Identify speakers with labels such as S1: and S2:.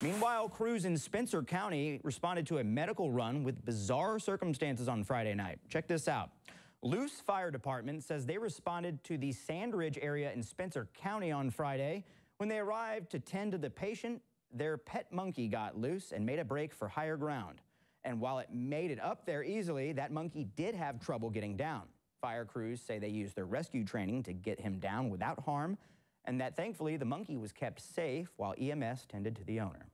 S1: Meanwhile, crews in Spencer County responded to a medical run with bizarre circumstances on Friday night. Check this out. Luce Fire Department says they responded to the Sandridge area in Spencer County on Friday. When they arrived to tend to the patient, their pet monkey got loose and made a break for higher ground. And while it made it up there easily, that monkey did have trouble getting down. Fire crews say they used their rescue training to get him down without harm, and that thankfully the monkey was kept safe while EMS tended to the owner.